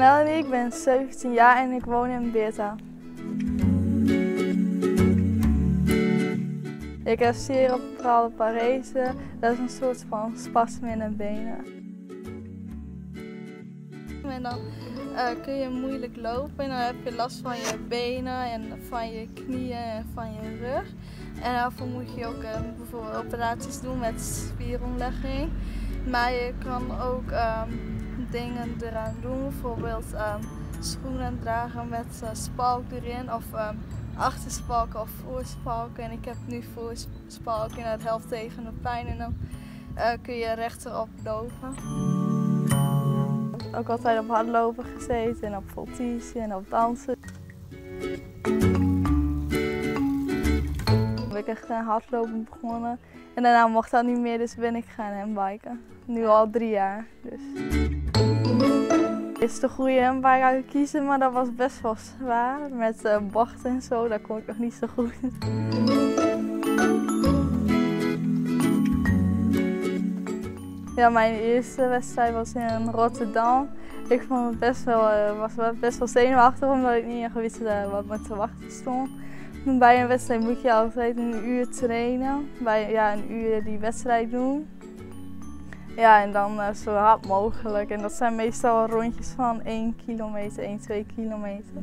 Melanie, ik ben 17 jaar en ik woon in Beerta. Ik heb cerebrale parese, dat is een soort van spasme in de benen. En dan uh, kun je moeilijk lopen en dan heb je last van je benen en van je knieën en van je rug. En daarvoor moet je ook uh, bijvoorbeeld operaties doen met spieromlegging. Maar je kan ook um, dingen eraan doen, bijvoorbeeld um, schoenen dragen met uh, spalk erin of um, achterspalken of voorspalken. En ik heb nu voorspalken en dat helpt tegen de pijn en dan uh, kun je rechterop lopen. Ook altijd op hardlopen gezeten en op voltige en op dansen. Ik echt hardlopen begonnen en daarna mocht dat niet meer, dus ben ik gaan handbiken. Nu al drie jaar. Dus. Is de goede handbike uit kiezen, maar dat was best wel zwaar. Met uh, bochten en zo, daar kon ik nog niet zo goed. Ja, mijn eerste wedstrijd was in Rotterdam. Ik vond het best wel, was best wel zenuwachtig omdat ik niet echt wist wat me te wachten stond. Bij een wedstrijd moet je altijd een uur trainen. Bij ja, een uur die wedstrijd doen. Ja, en dan uh, zo hard mogelijk. En dat zijn meestal rondjes van 1 kilometer, 1, 2 kilometer.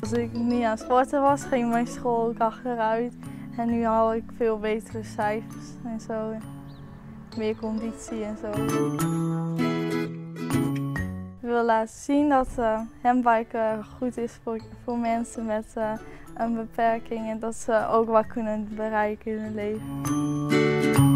Als ik niet aan het sporten was, ging mijn school ook achteruit. En nu haal ik veel betere cijfers en zo. Meer conditie en zo. Wil laten zien dat uh, handbiken goed is voor, voor mensen met uh, een beperking en dat ze ook wat kunnen bereiken in hun leven.